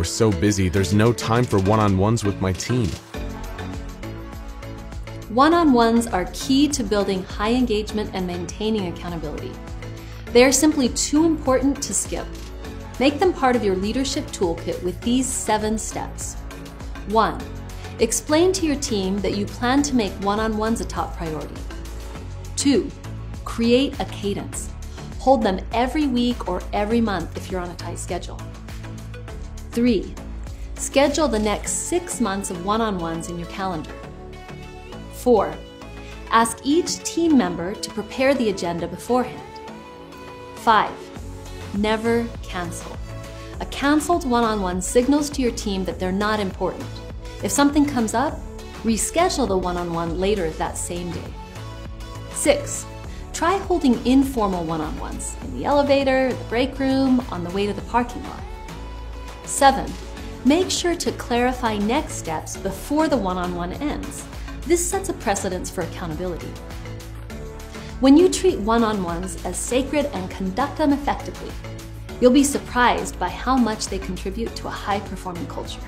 We're so busy, there's no time for one on ones with my team. One on ones are key to building high engagement and maintaining accountability. They are simply too important to skip. Make them part of your leadership toolkit with these seven steps. 1. Explain to your team that you plan to make one on ones a top priority. 2. Create a cadence. Hold them every week or every month if you're on a tight schedule. 3. Schedule the next six months of one on ones in your calendar. 4. Ask each team member to prepare the agenda beforehand. 5. Never cancel. A canceled one on one signals to your team that they're not important. If something comes up, reschedule the one on one later that same day. 6. Try holding informal one on ones in the elevator, the break room, on the way to the parking lot. 7. Make sure to clarify next steps before the one on one ends. This sets a precedence for accountability. When you treat one on ones as sacred and conduct them effectively, you'll be surprised by how much they contribute to a high performing culture.